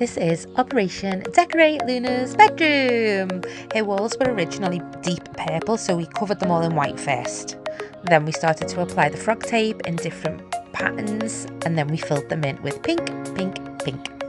This is Operation Decorate Luna's bedroom. Her walls were originally deep purple, so we covered them all in white first. Then we started to apply the frog tape in different patterns, and then we filled them in with pink, pink, pink.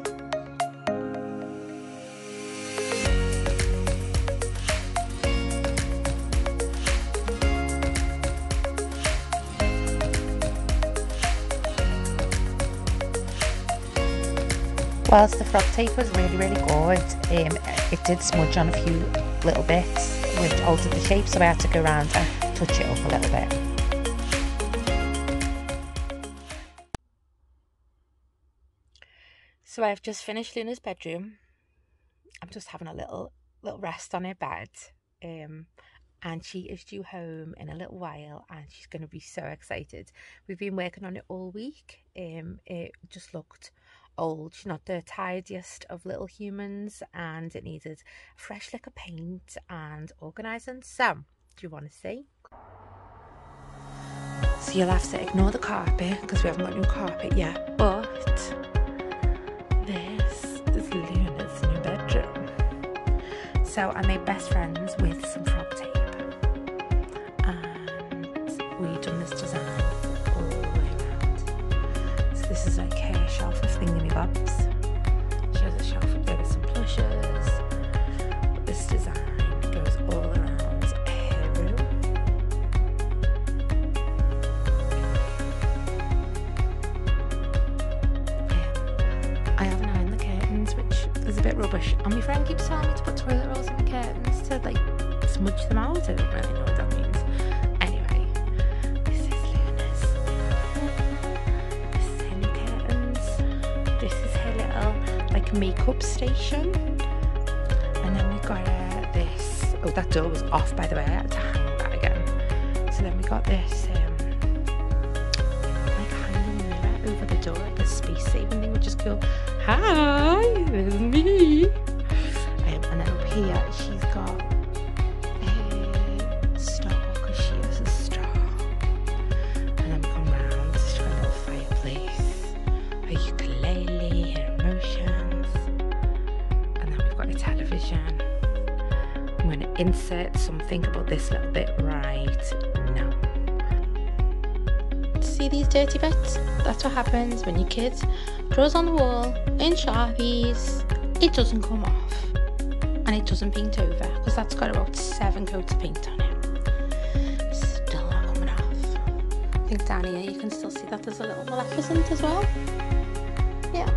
Whilst the frog tape was really, really good, um, it did smudge on a few little bits, which altered the shape, so I had to go around and touch it up a little bit. So I've just finished Luna's bedroom. I'm just having a little little rest on her bed. Um, and she is due home in a little while and she's going to be so excited. We've been working on it all week. Um, it just looked old. She's not the tidiest of little humans and it needed a fresh lick of paint and organising. So, do you want to see? So you'll have to ignore the carpet because we haven't got new carpet yet. But this is Luna's new bedroom. So I made best friends with some frog tape. A bit rubbish. And my friend keeps telling me to put toilet rolls in the curtains to like smudge them out. I don't really know what that means. Anyway, this is Luna's. Her curtains. This is her little like makeup station. And then we got uh, this. Oh, that door was off by the way. I had to hang that again. So then we got this. Um, like hanging mirror over the door, like a space saving thing, which is cool. Hi, there's me. And then up here, she's got a star because she is a star. And then we come round, she's got a little fireplace, a ukulele, her emotions. And then we've got a television. I'm going to insert something about this little bit right. See these dirty bits? That's what happens when your kid draws on the wall in Sharpies. It doesn't come off and it doesn't paint over because that's got about seven coats of paint on it. Still not coming off. I think down here you can still see that there's a little Maleficent as well. Yeah.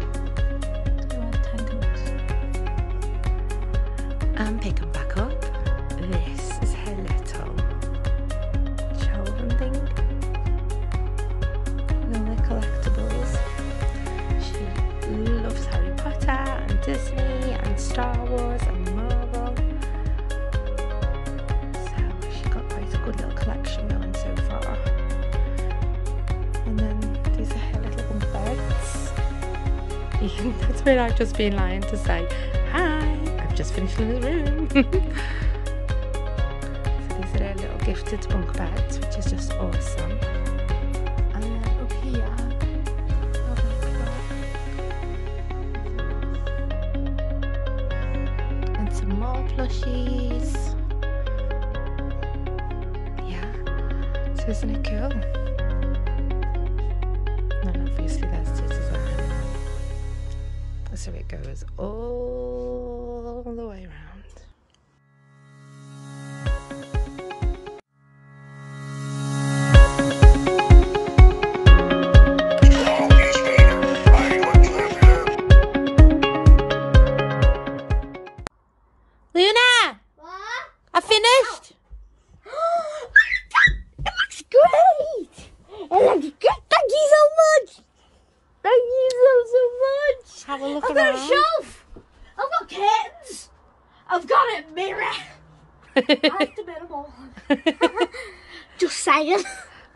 That's where I've just been lying to say, Hi, I've just finished in the room. so these are her little gifted bunk beds, which is just awesome. And then up here, have and some more plushies. Yeah, so isn't it cool? So it goes all the way around. Mirror! I have to bit them all. Just saying.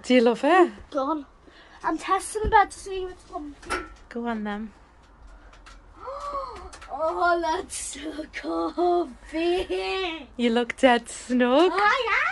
Do you love it? Done. I'm testing the bed to see if it's comfy. Go on then. Oh, that's so comfy! You look dead snug. Oh, yeah!